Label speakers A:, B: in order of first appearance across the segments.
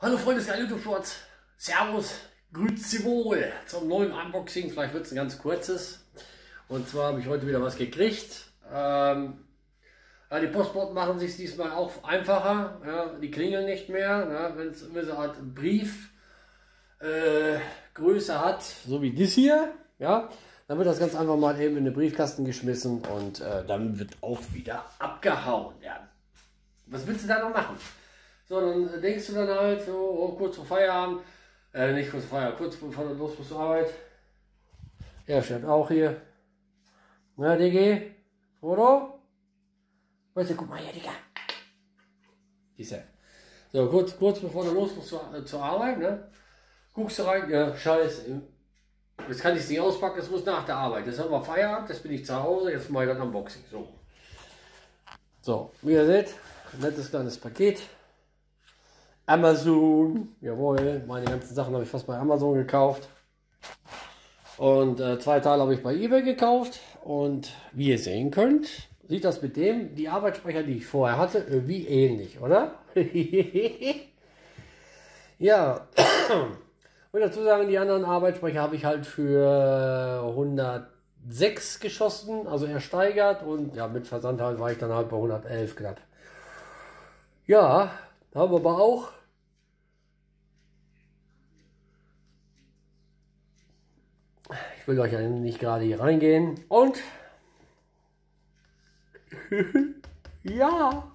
A: Hallo Freunde des YouTube-Shorts, Servus, grüezi wohl zum neuen Unboxing, vielleicht wird es ein ganz kurzes. Und zwar habe ich heute wieder was gekriegt. Ähm, ja, die Postboten machen sich diesmal auch einfacher, ja, die klingeln nicht mehr, ja, wenn es eine Art Brief äh, Größe hat, so wie das hier, ja, dann wird das ganz einfach mal eben in den Briefkasten geschmissen und äh, dann wird auch wieder abgehauen. Ja. Was willst du da noch machen? So, dann denkst du dann halt so, oh, kurz vor Feierabend, äh, nicht kurz vor Feierabend, kurz bevor du los musst zur Arbeit. Er steht auch hier. Na, Diggi, Foto? Weißt du, guck mal hier, Digga. Diese. So, kurz, kurz bevor du los musst zur, äh, zur Arbeit, ne? Guckst du rein, ja, scheiße. Jetzt kann ich es nicht auspacken, das muss nach der Arbeit. Das haben wir Feierabend, das bin ich zu Hause, jetzt mache ich dann Unboxing. So. So, wie ihr seht, nettes kleines Paket. Amazon, jawohl, meine ganzen Sachen habe ich fast bei Amazon gekauft. Und äh, zwei Teile habe ich bei eBay gekauft. Und wie ihr sehen könnt, sieht das mit dem, die Arbeitssprecher, die ich vorher hatte, irgendwie ähnlich, oder? ja. Und dazu sagen, die anderen Arbeitssprecher habe ich halt für 106 geschossen, also ersteigert. Und ja, mit Versand halt war ich dann halt bei 111 knapp. Ja, haben wir aber auch will euch ja nicht gerade hier reingehen. Und ja,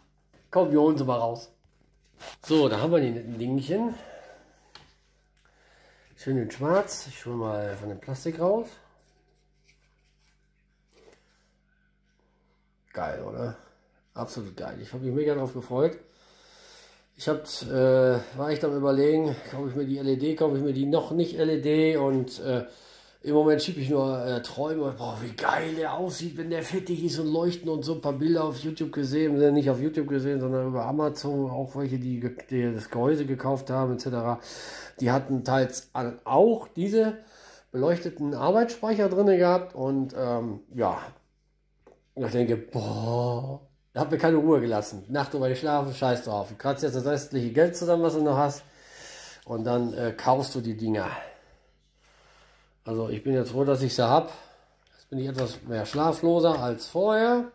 A: komm, wir holen sie mal raus. So, da haben wir die netten Dingchen. Schön in schwarz. Ich hole mal von dem Plastik raus. Geil, oder? Absolut geil. Ich habe mich mega darauf gefreut. Ich hab, äh, war ich am überlegen, kaufe ich mir die LED, kaufe ich mir die noch nicht LED und äh, im Moment schiebe ich nur äh, Träume, boah, wie geil der aussieht, wenn der fettig ist und leuchten und so ein paar Bilder auf YouTube gesehen, äh, nicht auf YouTube gesehen, sondern über Amazon, auch welche, die, die das Gehäuse gekauft haben, etc. Die hatten teils auch diese beleuchteten Arbeitsspeicher drin gehabt und ähm, ja, ich denke, boah, hat mir keine Ruhe gelassen. Nacht über schlafen, scheiß drauf. Du kratzt jetzt das restliche Geld zusammen, was du noch hast und dann äh, kaufst du die Dinger. Also ich bin jetzt froh, dass ich sie habe. Jetzt bin ich etwas mehr schlafloser als vorher.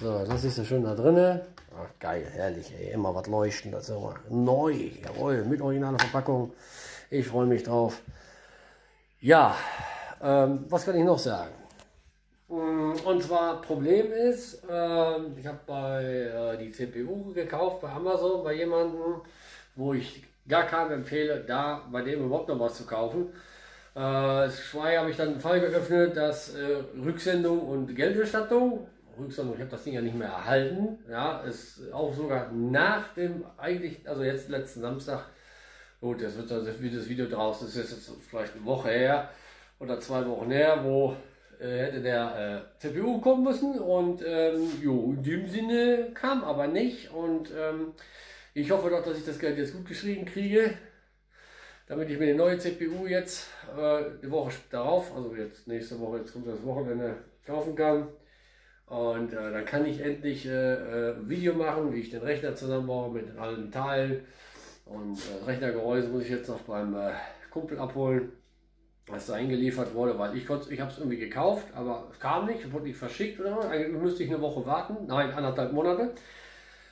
A: So, das ist ja schön da drinnen. Ach, geil, herrlich, ey. Immer was leuchten. Das ist immer neu. Jawohl, mit originaler Verpackung. Ich freue mich drauf. Ja, ähm, was kann ich noch sagen? Mm, und zwar Problem ist, äh, ich habe bei äh, die CPU gekauft bei Amazon bei jemandem, wo ich gar keinem empfehle, da bei dem überhaupt noch was zu kaufen. Äh, zwei habe ich dann einen Fall geöffnet, dass äh, Rücksendung und Gelderstattung, Rücksendung, ich habe das Ding ja nicht mehr erhalten, ja, ist auch sogar nach dem, eigentlich, also jetzt letzten Samstag, gut, das wird das, wird das Video draußen, das ist jetzt vielleicht eine Woche her oder zwei Wochen her, wo äh, hätte der äh, CPU kommen müssen und ähm, jo, in dem Sinne kam aber nicht und ähm, ich hoffe doch, dass ich das Geld jetzt gut geschrieben kriege damit ich mir die neue CPU jetzt äh, die Woche darauf, also jetzt nächste Woche, jetzt kommt das Wochenende, kaufen kann. Und äh, dann kann ich endlich äh, äh Video machen, wie ich den Rechner zusammenbaue mit allen Teilen. Und äh, das Rechnergehäuse muss ich jetzt noch beim äh, Kumpel abholen, was da eingeliefert wurde, weil ich ich habe es irgendwie gekauft, aber es kam nicht, wurde nicht verschickt oder was. Eigentlich müsste ich eine Woche warten, nein, anderthalb Monate.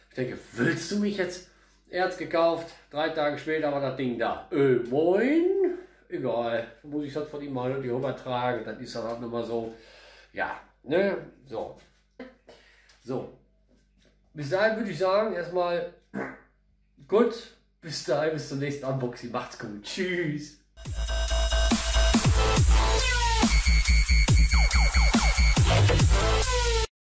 A: Ich denke, willst du mich jetzt er hat es gekauft, drei Tage später war das Ding da. Äh, moin. Egal, muss ich das von ihm mal die übertragen. Dann ist das auch nochmal so. Ja, ne? So. So. Bis dahin würde ich sagen, erstmal gut. Bis dahin, bis zum nächsten Unboxing. Macht's gut. Tschüss.